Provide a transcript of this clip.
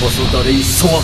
細だれいそわ